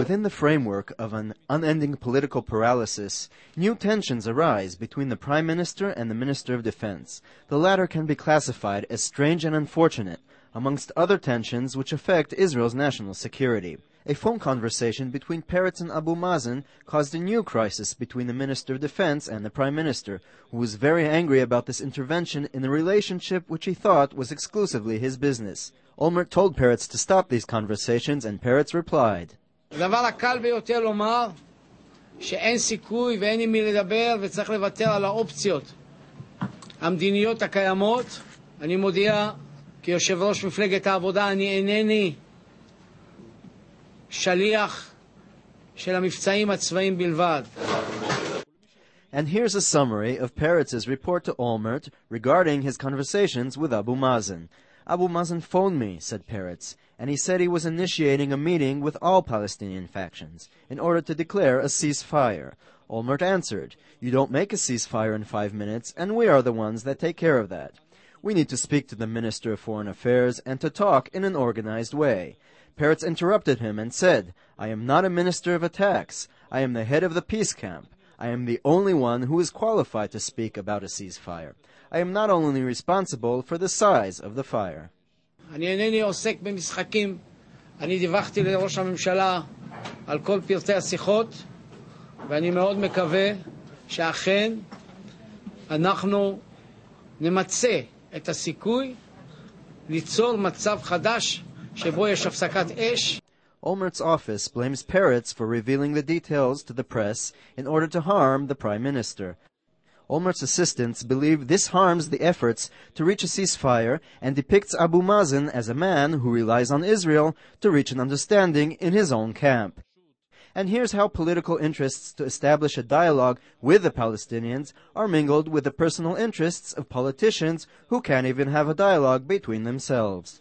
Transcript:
Within the framework of an unending political paralysis, new tensions arise between the Prime Minister and the Minister of Defense. The latter can be classified as strange and unfortunate, amongst other tensions which affect Israel's national security. A phone conversation between Peretz and Abu Mazen caused a new crisis between the Minister of Defense and the Prime Minister, who was very angry about this intervention in a relationship which he thought was exclusively his business. Olmert told Peretz to stop these conversations, and Peretz replied, הדבר הקל ביותר לומר שאין סיכוי ואין עם מי לדבר וצריך לוותר על האופציות המדיניות הקיימות. אני מודיע כיושב ראש מפלגת העבודה, אני אינני שליח של המבצעים הצבאיים בלבד. And here's a summary of Peretz's report to Olmert regarding his conversations with Abu Mazen. Abu Mazen phoned me, said Peretz, and he said he was initiating a meeting with all Palestinian factions in order to declare a ceasefire. Olmert answered, You don't make a ceasefire in five minutes, and we are the ones that take care of that. We need to speak to the Minister of Foreign Affairs and to talk in an organized way. Peretz interrupted him and said, I am not a minister of attacks. I am the head of the peace camp. I am the only one who is qualified to speak about a ceasefire. I am not only responsible for the size of the fire. אני אינני עוסק במשחקים. אני דיווחתי לראש הממשלה על כל פרטי השיחות, ואני מאוד מקווה שאכן אנחנו נמצה את הסיכוי ליצור מצב חדש שבו יש הפסקת אש. Olmert's office blames Peretz for revealing the details to the press in order to harm the prime minister. Olmert's assistants believe this harms the efforts to reach a ceasefire and depicts Abu Mazen as a man who relies on Israel to reach an understanding in his own camp. And here's how political interests to establish a dialogue with the Palestinians are mingled with the personal interests of politicians who can't even have a dialogue between themselves.